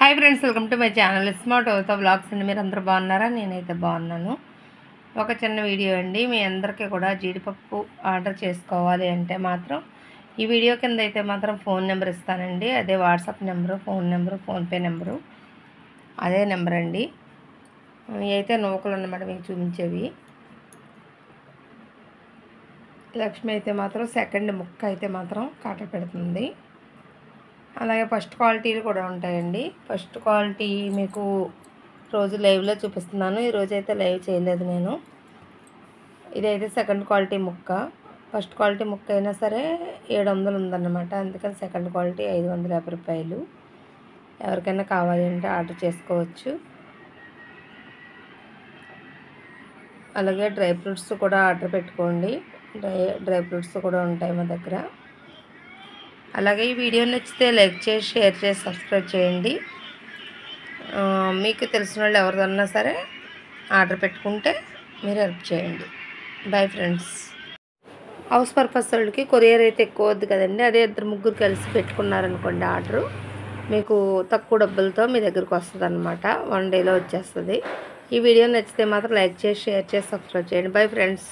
Hi friends welcome to my channel smart అవుతా blogs అండి. మీరు అందరూ బాగున్నారా? నేనైతే బాగున్నాను. ఒక చిన్న వీడియో అండి. మీ అందరికీ కూడా జీడిపప్పు ఆర్డర్ చేసుకోవాలి అంటే మాత్రం ఈ వీడియో కింద అయితే మాత్రం ఫోన్ నెంబర్ ఇస్తానండి. అదే WhatsApp number phone number PhonePe number. అదే నెంబర్ అండి. అయితే నూకలు అన్నమాట మీకు చూపించేవి. లక్ష్మి అయితే మాత్రం సెకండ్ ముక్క అయితే మాత్రం కాట పెడుతుంది. అలాగే ఫస్ట్ క్వాలిటీలు కూడా ఉంటాయండి. ఫస్ట్ క్వాలిటీ మీకు రోజు లైవ్లో చూపిస్తున్నాను. ఈరోజు అయితే లైవ్ చేయలేదు నేను. ఇదైతే సెకండ్ క్వాలిటీ ముక్క. ఫస్ట్ క్వాలిటీ ముక్క అయినా సరే ఏడు వందలు ఉందన్నమాట. అందుకని సెకండ్ క్వాలిటీ ఐదు వందల యాభై రూపాయలు. ఎవరికైనా కావాలి అంటే ఆర్డర్ చేసుకోవచ్చు. అలాగే డ్రై ఫ్రూట్స్ కూడా ఆర్డర్ పెట్టుకోండి. డ్రై డ్రై ఫ్రూట్స్ కూడా ఉంటాయి మా దగ్గర. అలాగే ఈ వీడియో నచ్చితే లైక్ చేసి షేర్ చేసి సబ్స్క్రైబ్ చేయండి. మీకు తెలిసిన వాళ్ళు ఎవరిదన్నా సరే ఆర్డర్ పెట్టుకుంటే మీరు హెల్ప్ చేయండి. బాయ్ ఫ్రెండ్స్ హౌస్ పర్పస్ వాళ్ళకి కొరియర్ అయితే ఎక్కువ వద్దు కదండి. అదే ఇద్దరు ముగ్గురు కలిసి పెట్టుకున్నారనుకోండి ఆర్డరు. మీకు తక్కువ డబ్బులతో మీ దగ్గరకు వస్తుంది అనమాట వన్ డేలో వచ్చేస్తుంది. ఈ వీడియో నచ్చితే మాత్రం లైక్ చేసి షేర్ చేసి సబ్స్క్రైబ్ చేయండి. Bye friends